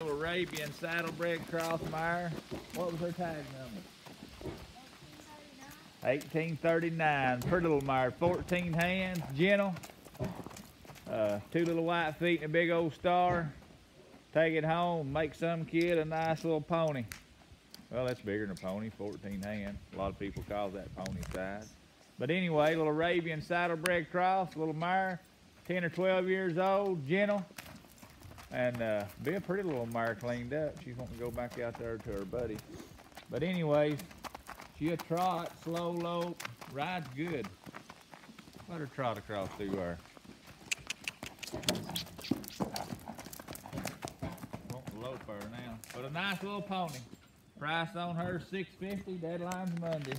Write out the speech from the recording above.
Arabian saddlebred crossmire. What was her tag number? 1839. Pretty little mare. 14 hands. Gentle. Uh, two little white feet and a big old star. Take it home. Make some kid a nice little pony. Well, that's bigger than a pony. 14 hands. A lot of people call that pony size. But anyway, little Arabian saddlebred cross. Little mare. 10 or 12 years old. Gentle. And uh, be a pretty little mare cleaned up. She's wanting to go back out there to her buddy. But anyways, she a trot, slow lope, rides good. Let her trot across through her. Won't lope her now. But a nice little pony. Price on her 650 deadline's Monday.